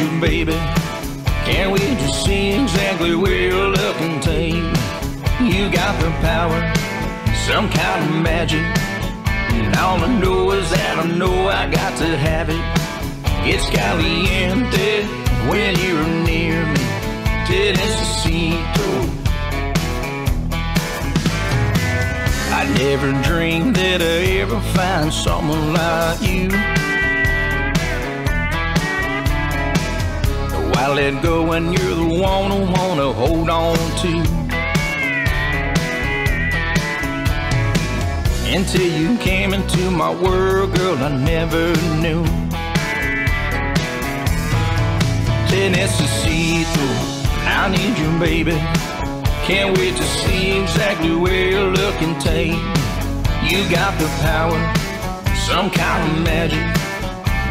you, baby. Can't wait to see exactly where you're looking, take You got the power, some kind of magic. And all I know is that I know I got to have it. It's caliente when you're near me. Te necesito, I never dreamed that I'd ever find someone like you. Let go and you're the one I wanna hold on to? Until you came into my world, girl, I never knew. Te necesito, I need you, baby. Can't wait to see exactly where you're looking, take. You got the power, some kind of magic.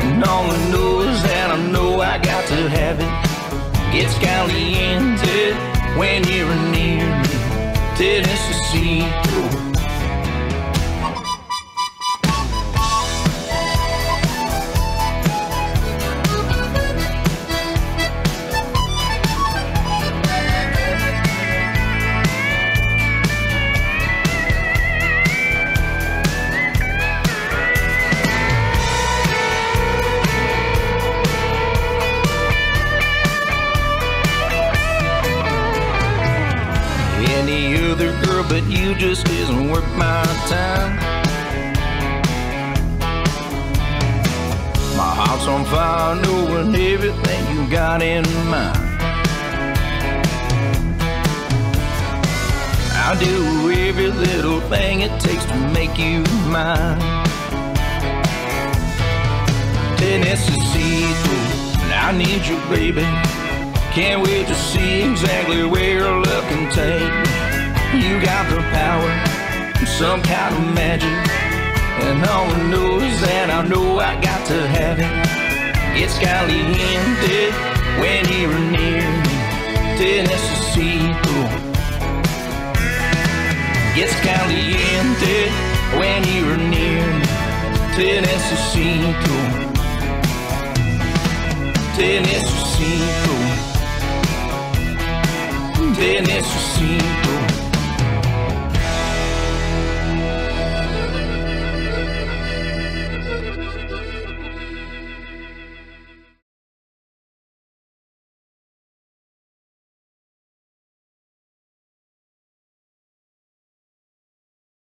And all I know is that I know I got to have it. It's caliente when you're near me. Te necesito. But you just isn't worth my time. My heart's on fire, knowing everything you got in mind. I'll do every little thing it takes to make you mine. Te necesito, I need you, baby. Can't wait to see exactly where love can take me. You got the power, some kind of magic. And all I know is that I know I got to have it. It's caliente when you're near me. Te necesito, It's caliente when you're near me. Te necesito, Tennessee, Te necesito.